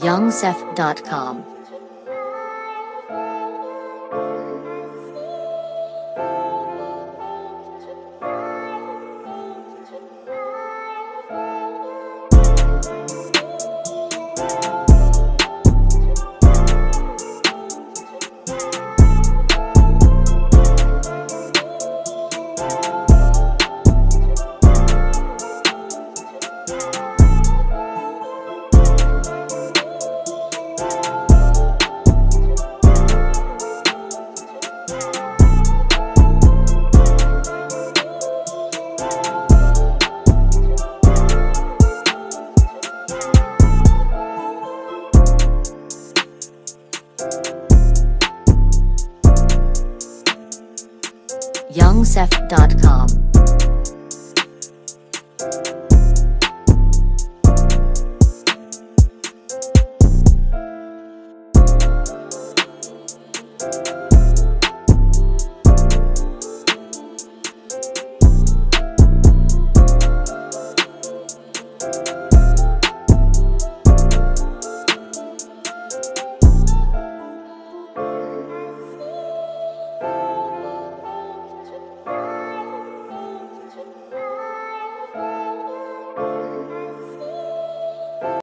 daddy, youngsef.com.